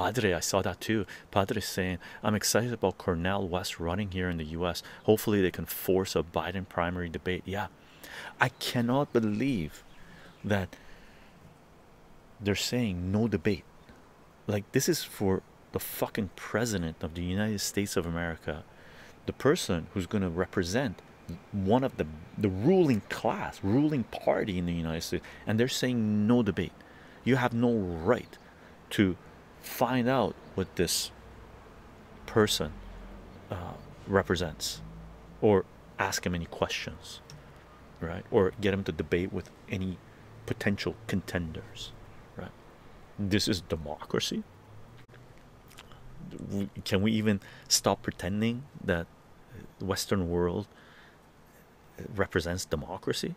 Padre, I saw that too. Padre saying, I'm excited about Cornel West running here in the US. Hopefully, they can force a Biden primary debate. Yeah, I cannot believe that they're saying no debate. Like, this is for the fucking president of the United States of America, the person who's going to represent one of the the ruling class, ruling party in the United States, and they're saying no debate. You have no right to find out what this person uh, represents, or ask him any questions, right? Or get him to debate with any potential contenders, right? This is democracy. Can we even stop pretending that the Western world represents democracy?